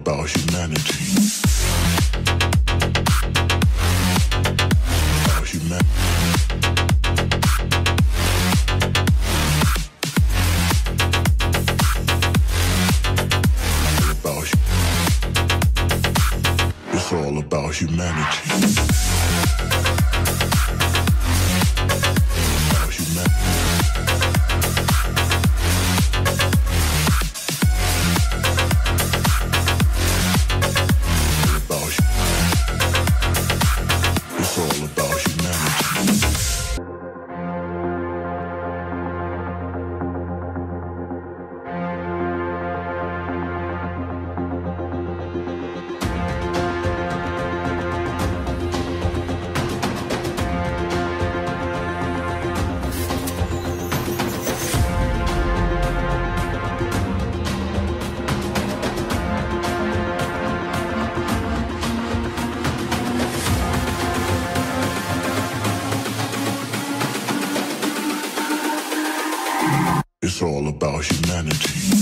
about humanity. About. It's all about humanity. about humanity.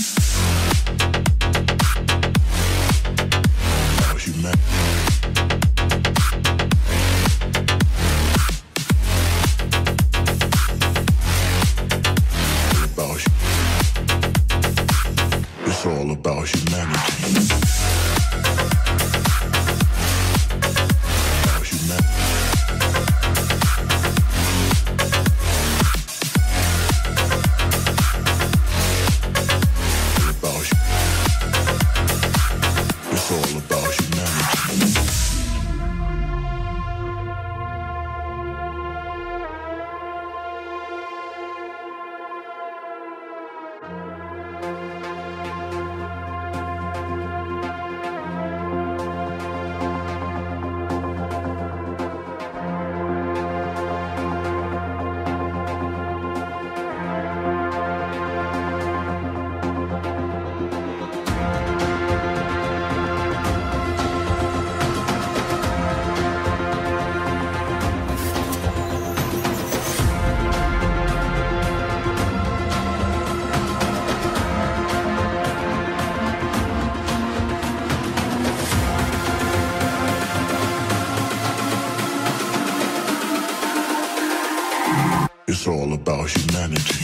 humanity.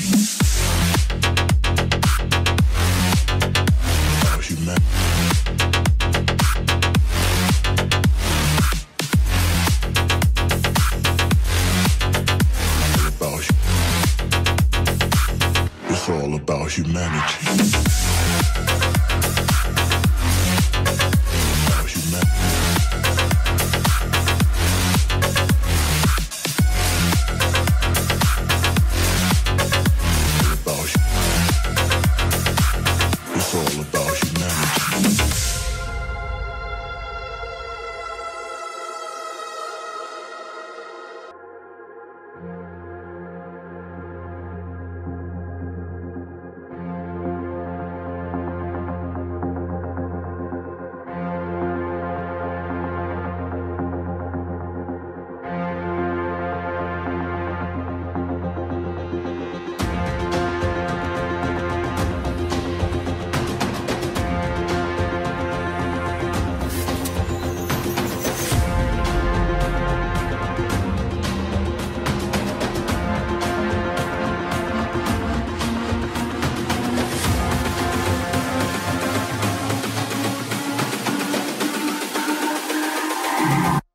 Humanity. It's all about humanity. soul.